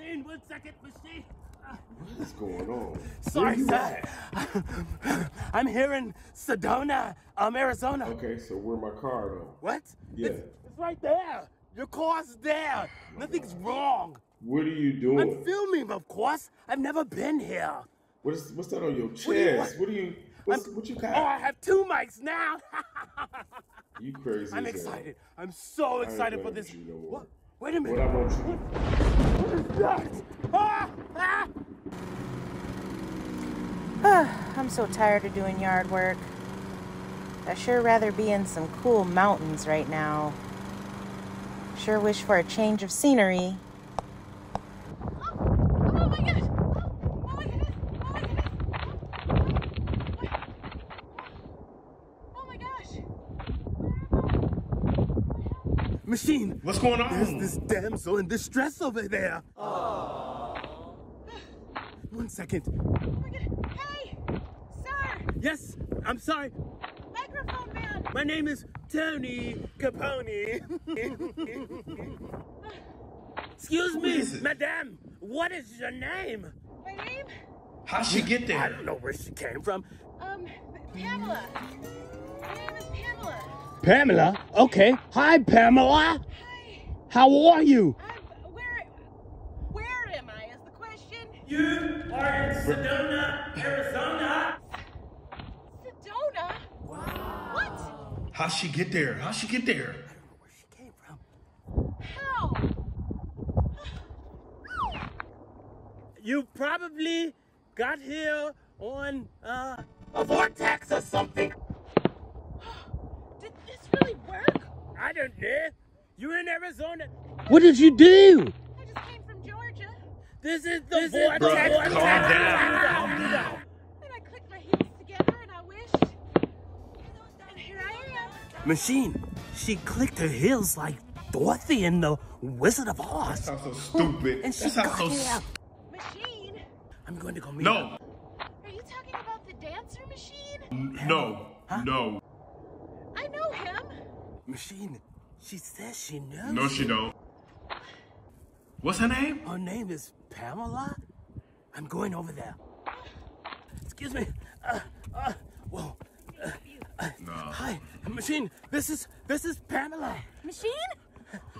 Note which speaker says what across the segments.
Speaker 1: Maachine, one second, maachine.
Speaker 2: What's going on?
Speaker 1: Sorry, sir. I'm here in Sedona, um, Arizona.
Speaker 2: Okay, so where my car though?
Speaker 1: What?
Speaker 2: Yeah.
Speaker 1: It's, it's right there. Your car's there. Nothing's wrong.
Speaker 2: What are you doing?
Speaker 1: I'm filming, of course. I've never been here.
Speaker 2: What's what's that on your
Speaker 1: What
Speaker 2: chest? What do you what's, what you got?
Speaker 1: Oh, I have two mics now.
Speaker 2: You crazy?
Speaker 1: I'm excited. I'm so excited for this.
Speaker 2: you no more.
Speaker 1: What? Wait a minute.
Speaker 2: I want you to
Speaker 1: What is that? Ah! Ah!
Speaker 3: I'm so tired of doing yard work. I sure rather be in some cool mountains right now. Sure wish for a change of scenery.
Speaker 4: Oh my goodness! Oh my goodness! Oh my goodness! Oh my gosh!
Speaker 1: Maachine.
Speaker 2: What's going on?
Speaker 1: There's this damsel in distress over there. One second.
Speaker 4: Oh my goodness! Hey, sir!
Speaker 1: Yes, I'm sorry.
Speaker 4: Microphone man!
Speaker 1: My name is Tony Caponey. Excuse me,
Speaker 2: is
Speaker 1: madame. What is your name?
Speaker 4: My name?
Speaker 2: How'd she get there?
Speaker 1: I don't know where she came from.
Speaker 4: Um, Pamela. My name is Pamela.
Speaker 1: Pamela? Okay. Hi, Pamela.
Speaker 4: Hi.
Speaker 1: How are you?
Speaker 4: I'm. Where. Where am I? Is the question?
Speaker 1: You are in Sedona, Arizona.
Speaker 4: Sedona? Wow. What?
Speaker 2: How'd she get there? How'd she get there?
Speaker 1: Where she came from?
Speaker 4: How?
Speaker 1: You probably got here on uh, a vortex or something.
Speaker 4: Did this really work?
Speaker 1: I don't know. Eh? You're in Arizona. What did you do?
Speaker 4: I just came from Georgia.
Speaker 1: This is the
Speaker 2: Bruh,
Speaker 1: vortex.
Speaker 2: calm down, calm down.
Speaker 4: And I clicked my heels together and I wished. And here I am.
Speaker 1: Maachine, she clicked her heels like Dorothy in the Wizard of Oz.
Speaker 2: Sounds so stupid.
Speaker 1: And she
Speaker 2: that sounds
Speaker 1: got
Speaker 2: so
Speaker 1: here.
Speaker 2: s-
Speaker 4: Maachine?
Speaker 1: I'm going to go meet her.
Speaker 2: No,
Speaker 4: Are you talking about the dancer machine?
Speaker 2: no, no.
Speaker 4: I know him.
Speaker 1: Maachine, she says she knows.
Speaker 2: No, she don't. What's her name?
Speaker 1: Her name is Pamela. I'm going over there. Excuse me. Uh, uh, whoa. Uh, uh,
Speaker 2: No.
Speaker 1: Hi, Maachine. This is this is Pamela.
Speaker 4: Maachine?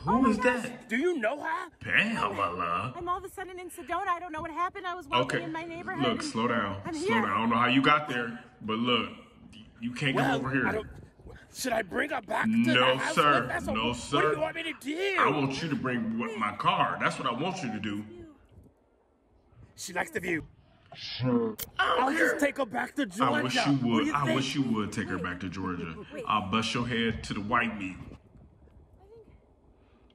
Speaker 2: Who is that?
Speaker 1: Do you know her?
Speaker 2: Pamela.
Speaker 4: I'm all of a sudden in Sedona. I don't know what happened. I was walking
Speaker 2: Okay.
Speaker 4: in my neighborhood.
Speaker 2: Look, slow down.
Speaker 4: I'm
Speaker 2: slow
Speaker 4: here.
Speaker 2: down. I don't know how you got there, but look, you can't
Speaker 1: Well,
Speaker 2: come over here.
Speaker 1: I don't. Should I bring her back to
Speaker 2: No,
Speaker 1: the house?
Speaker 2: sir.
Speaker 1: That's a-
Speaker 2: No,
Speaker 1: What do
Speaker 2: sir.
Speaker 1: you want me to do?
Speaker 2: I want you to bring my car. That's what I want you to do.
Speaker 1: She likes the view.
Speaker 2: Sure.
Speaker 1: I'll just take her back to Georgia.
Speaker 2: I wish you would.
Speaker 1: You
Speaker 2: I
Speaker 1: think?
Speaker 2: wish you would take her back to Georgia. I'll bust your head to the white meat.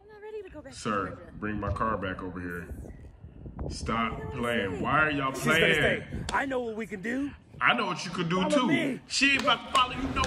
Speaker 4: I'm not ready to go back
Speaker 2: Sir, bring my car back over here. Stop playing. Why are y'all playing?
Speaker 1: stay. I know what we can do.
Speaker 2: I know what you can do
Speaker 1: Follow
Speaker 2: too.
Speaker 1: me.
Speaker 2: She ain't about to follow you no